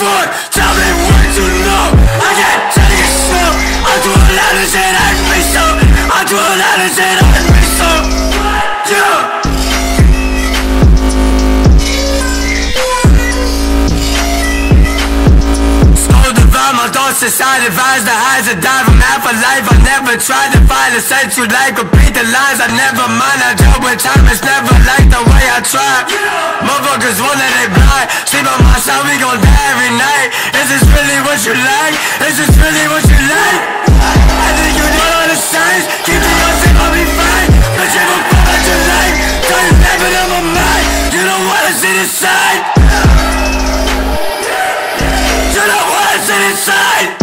Tell me what you know. I can't tell you so I do a lot of shit, I miss so. I do a lot of shit, I miss so. What? You society advised the highs to die from half a life I never tried to find a sense you like. Repeat the lines, I never mind. I dealt with time, it's never like the way I try Motherfuckers wanna they blind Sleep on my side, we gon' die every night. Is this really what you like? Is this really what you like? I think you know all the signs. Keep me safe, I'll be fine. But you will fall out your life. Don't you never on my mind? You don't wanna see the side You